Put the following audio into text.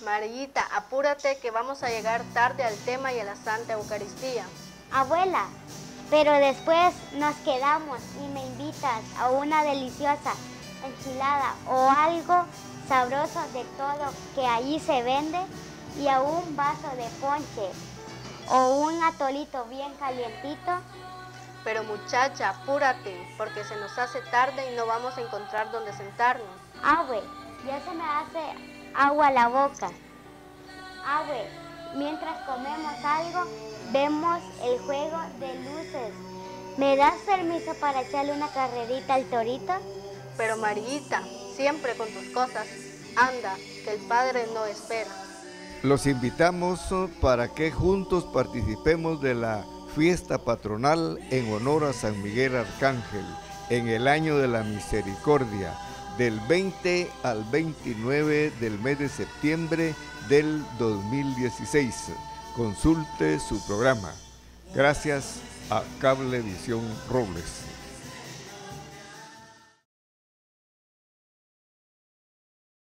Marillita, apúrate que vamos a llegar tarde al tema y a la Santa Eucaristía. Abuela, pero después nos quedamos y me invitas a una deliciosa enchilada o algo sabroso de todo que allí se vende y a un vaso de ponche o un atolito bien calientito. Pero muchacha, apúrate, porque se nos hace tarde y no vamos a encontrar dónde sentarnos. Abue, ya se me hace agua la boca. Abue, mientras comemos algo, vemos el juego de luces. ¿Me das permiso para echarle una carrerita al torito? Pero Marita, siempre con tus cosas. Anda, que el Padre no espera. Los invitamos para que juntos participemos de la fiesta patronal en honor a San Miguel Arcángel en el año de la misericordia, del 20 al 29 del mes de septiembre del 2016. Consulte su programa. Gracias a Cablevisión Robles.